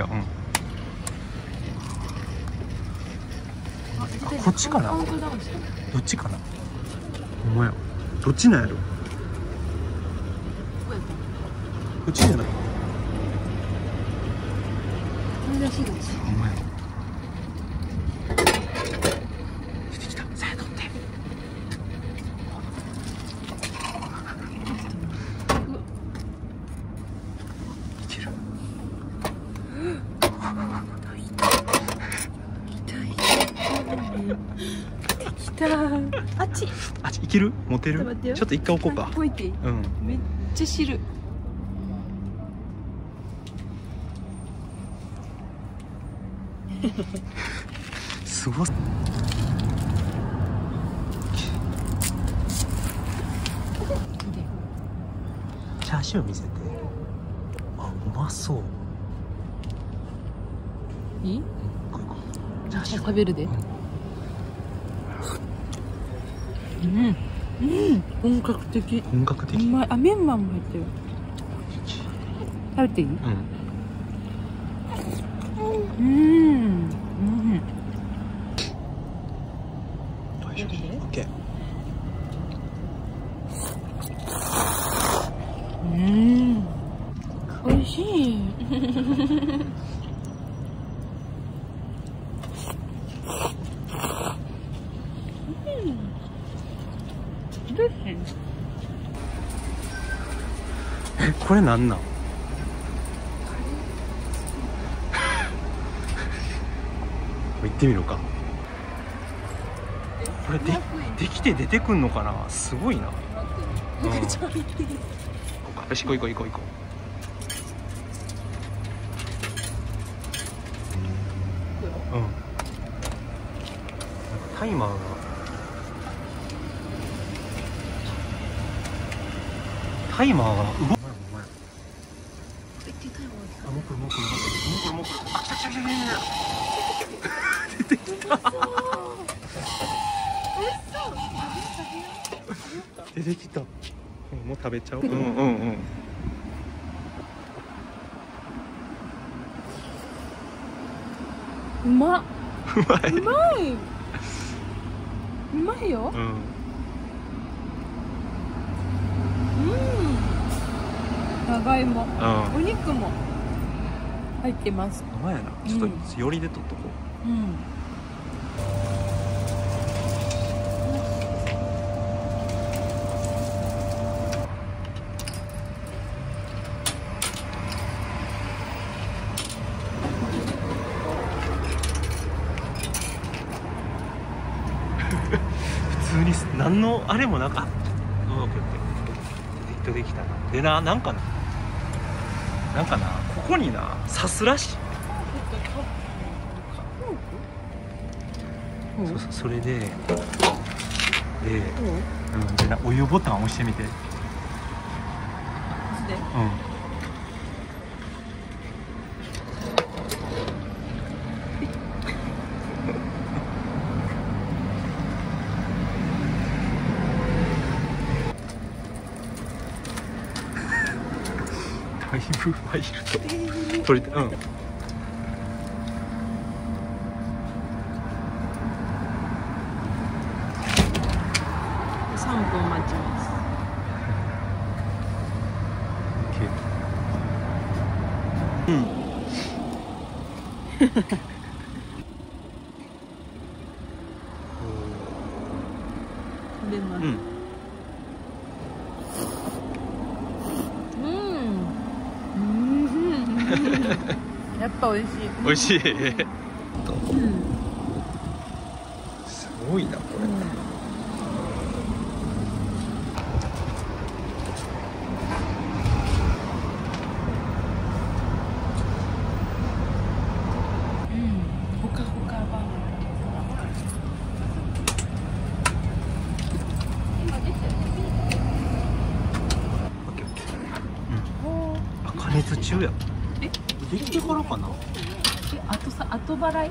よ。うん。あこっちかな？どっちかな？ほんまやどっちなんやろ？こっちじゃない？珍しいどっちほんまや出てきたさや取っていける来たちあいける？持てる？ちょっと一回置こうか。置いていい？うん。めっちゃ汁すごい。チャーシュー見せて。あうまそう。いい？チャーシュー食べるで。うんうん本格的。本格的。うまいあメンマも入ってる。食べていい？うんうんうんよいしょやるでオッケーうん美味しいうんどうしえこれなんなん？行ってみるか。これでできて出てくんのかな？すごいな。うん。よし行こう行こう行こう行こう。うん。なんかタイマーがタイマーが動くあ、もくるもくるもくるもくるもくるあ、来た来た来た来た出てきた出てきた。うんもう食べちゃおう。うんうんうん。うま。っうまい。うまい。うまいよ。うん。うん。長芋。うん。お肉も入ってます。うまいやな。ちょっとよりで取っとこうん何のあれもなかった。うんオッケーオッケーできたな。でななんかな。なんかな。ここにな。刺すらしい。そうそうそれで。で、うん、でなお湯ボタン押してみて。うんだいぶワイルド取りたうん。三分待ちますうん。食べますうんうん やっぱ美味しい。美味しい。うん。すごいなこれ。うん。ほかほかバオッケー。オッケーうん。あ加熱中や。えできてからかな？えあとさ後払い？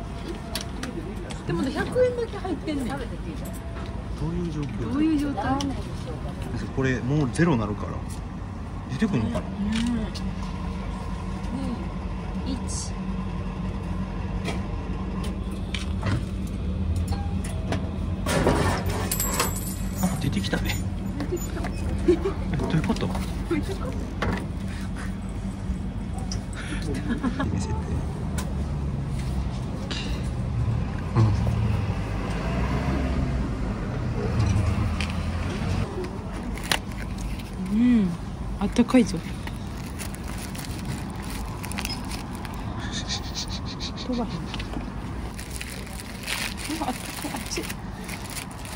でもね100円だけ入ってんねん。どういう状況？どういう状態？これもうゼロなるから。出てくるのかな、うん一あ出てきたね。出てきた。どういうこと？見せてうん。あったかいぞ。飛ばへん。うわあったかい。熱い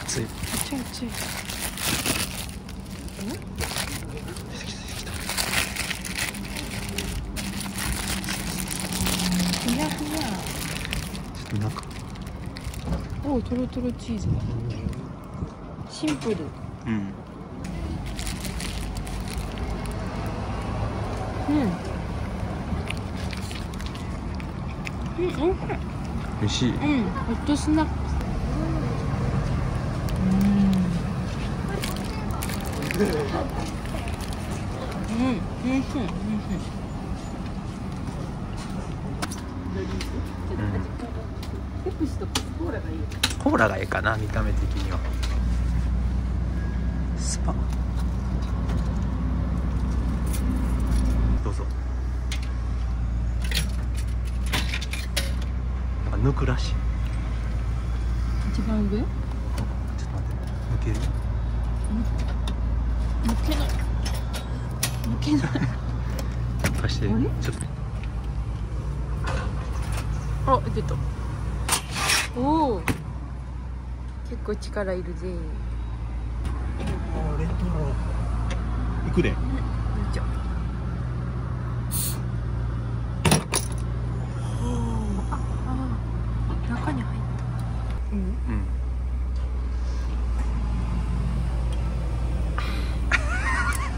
熱い。熱い熱い出てきた出てきたふやふやちょっと中おおトロトロチーズ。だシンプル。うん。うん。うん、おいしい。美味しい。うん、ホットスナック。うん。うん、うん、うん、うん。ペプシとコーラがいいよ。コーラがいいかな見た目的にはスパどうぞなんか抜くらしい一番上？ちょっと待って抜ける？抜けない。抜けない。貸してちょっとあ、出た。おお。結構力いるぜ。よレトロ行くでいしょ。あ、あ、中に入った。うん。う ん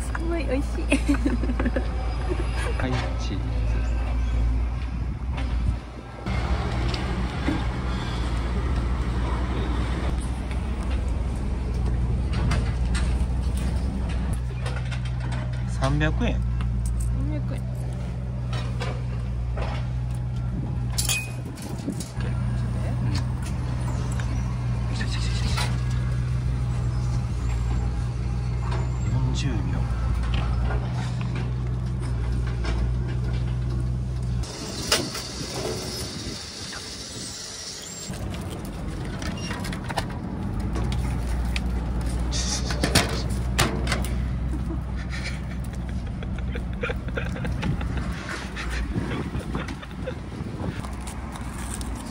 すごい美味しい你别贵。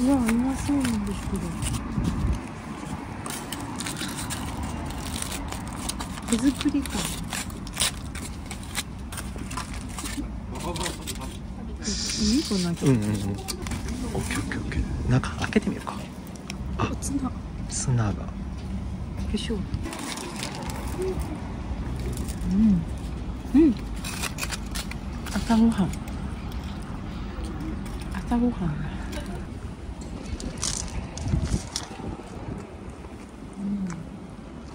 いや、うまそうなんですけど。手作り感。いいこんなうんうんうんオッケーオッケーオッケー中開けてみるかあツナ。よ砂がいしょ。うん。うん。朝ごはん。朝ごはんだ。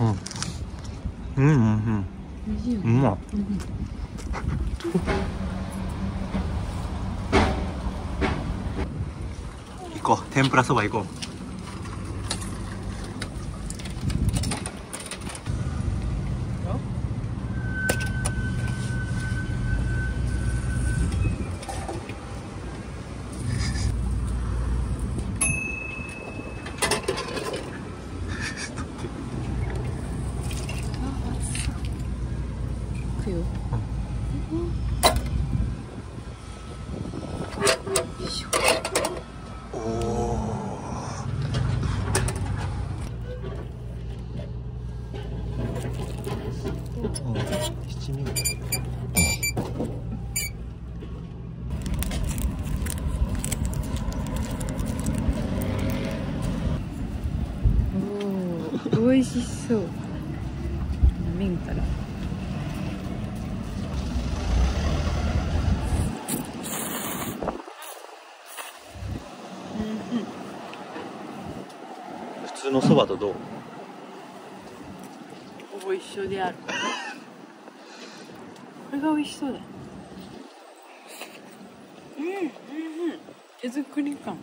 うんうんうんうん。美味しいよね。うまっうん。行こう。天ぷらそば行こういくよ。よいしょ。おお七味おお、美味しそう。麺から。普通のそばとどう？ほぼ一緒である。これが美味しそうだ。うん。うん手作り感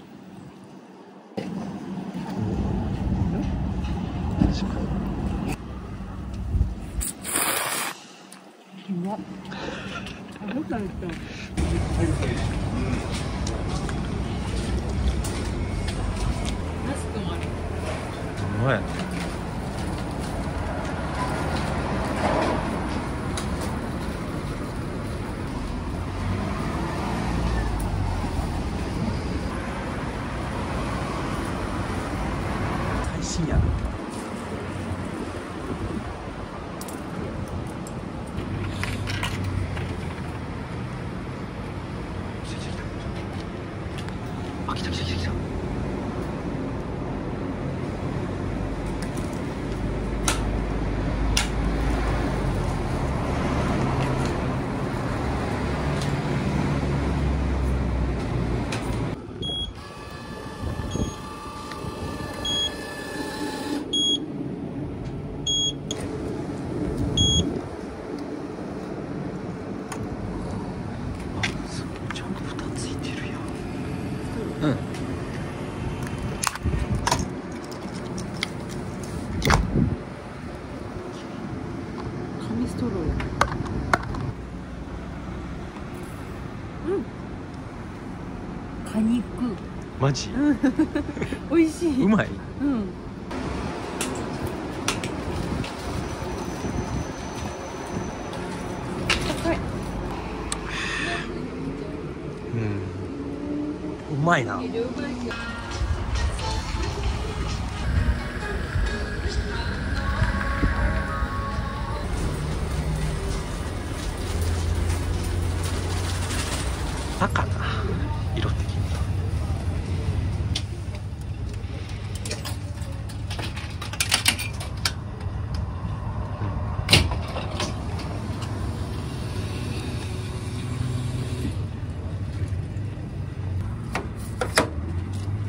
うまっ食べたいうまい最新やなあ来た来た来た来たあすごいちゃんと蓋ついてるやんうん紙ストローやうん果肉。マジ？うん。美味しい。うまい？うん。高い。うん。うまいな赤な。色的に。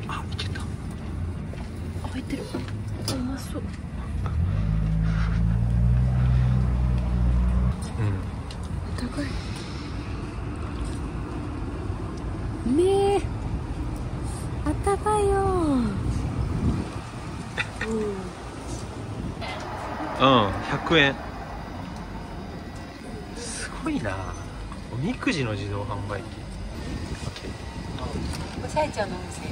はあいけた。あ入ってる。あうまそう。うん。高いねえ。あったかいよ。うん。100円すごいな。おみくじの自動販売機。OK さえちゃんのお店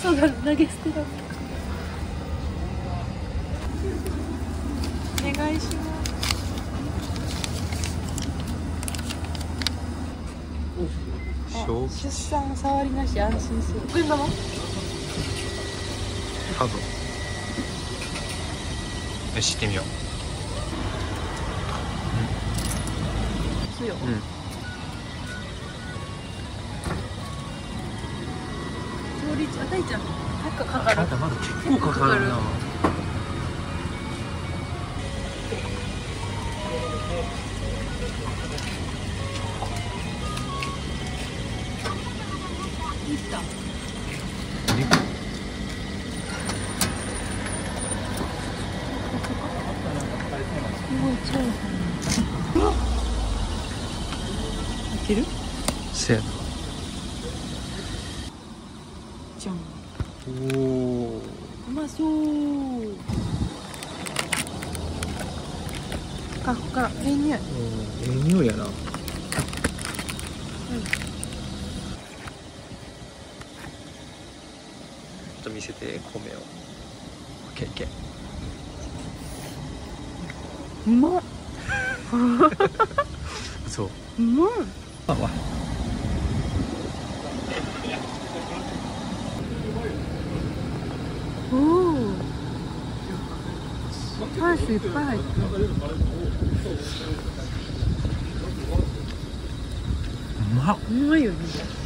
そうだ投げ捨てだお願いします小出産触りなし安心するこれなの多分。よし行ってみよそうよ。ううん。調理中あたいちゃんかかる？まだまだ結構かかるなせやなじゃん。おおうまそう。ふかふかええ匂い。ええ匂いやな。ちょっと見せて米を。オッケーオッケー。うまっ。そう。うまいあわおおスパイスいっぱい入ってる。うまっ。うまいよね